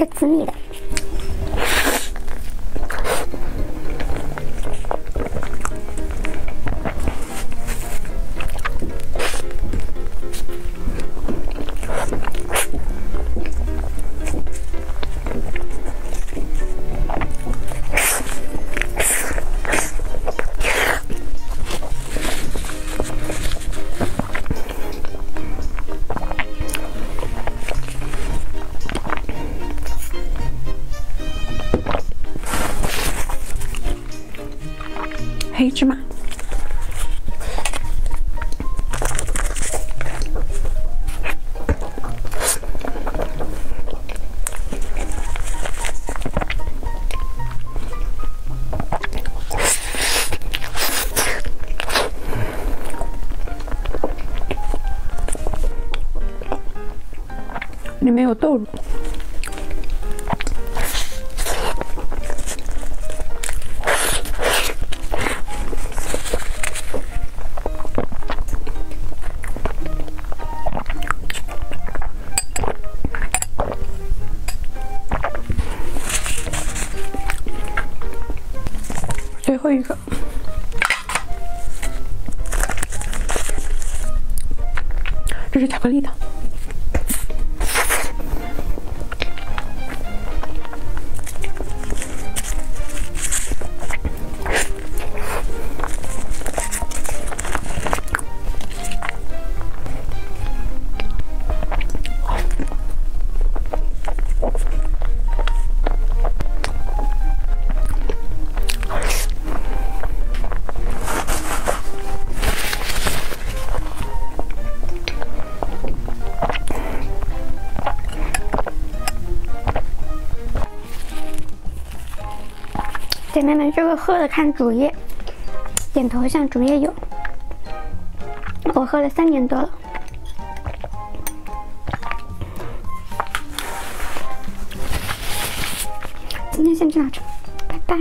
这紫米的。黑芝麻。里面有豆乳。最后一个，这是巧克力的。姐妹们，这个喝的看主页，点头像主页有。我喝了三年多了。今天先这样吃，拜拜。